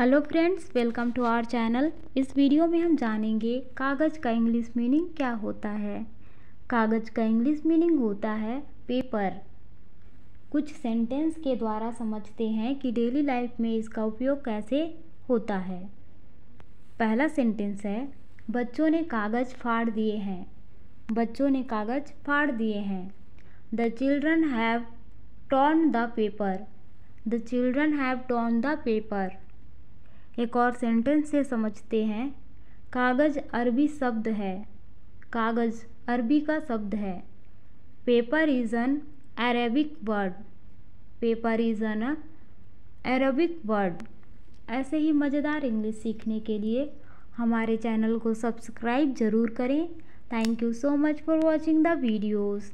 Hello friends welcome to our channel इस video में हम जानेंगे कागज़ का इंग्लिश मीनिंग क्या होता है। कागज़ का इंग्लिश मीनिंग होता है पेपर कुछ सेंटेंस के द्वारा समझते हैं कि डेली लाइफ में इसका उपयोग कैसे होता है। पहला सेंटेंस है, बच्चों ने कागज़ फाड़ दिए हैं। बच्चों ने कागज़ फाड़ दिए हैं। The children have torn the paper the children have torn the paper एक और सेंटेंस से समझते हैं। कागज़ अरबी शब्द है। कागज़ अरबी का शब्द है। Paper is an Arabic word paper is an Arabic word ऐसे ही मज़ेदार इंग्लिश सीखने के लिए हमारे चैनल को सब्सक्राइब ज़रूर करें। Thank you so much for watching the videos